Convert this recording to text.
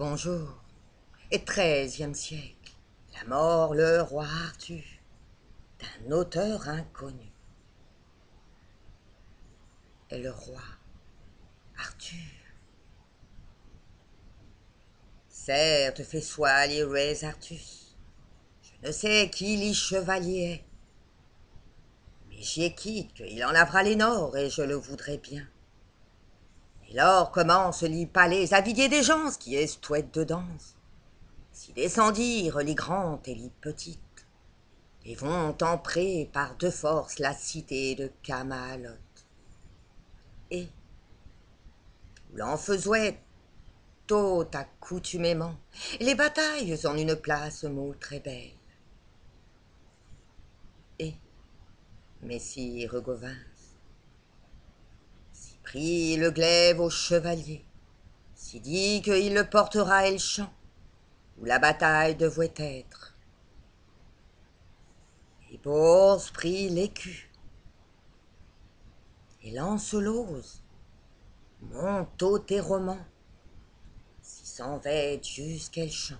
Bonjour. Et treizième siècle, la mort, le roi Arthur, d'un auteur inconnu. Et le roi Arthur. Certes, fait soi les Artus. Je ne sais qui l'y chevalier est. Mais j'y quitte qu'il en avra les nord, et je le voudrais bien. Et lors commence les palais à des gens qui est touette de danse. Si descendirent les grandes et les petites, et vont empré par de force la cité de Camalot. Et, faisait tôt accoutumément, les batailles en une place mot très belle. Et, messire Gauvin, prit le glaive au chevalier, si dit qu'il le portera et le où la bataille devait être. Et Bourse prit l'écu, et Lancelose monte au roman, si s'en va jusqu'à le champ.